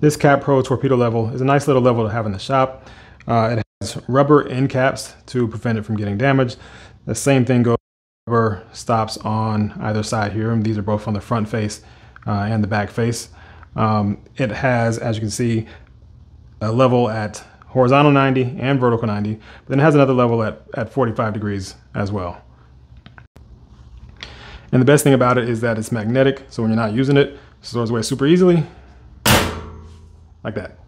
This Kapro torpedo level is a nice little level to have in the shop. Uh, it has rubber end caps to prevent it from getting damaged. The same thing goes rubber stops on either side here. And these are both on the front face uh, and the back face. Um, it has, as you can see, a level at horizontal 90 and vertical 90, but then it has another level at, at 45 degrees as well. And the best thing about it is that it's magnetic, so when you're not using it, it stores away super easily, like that.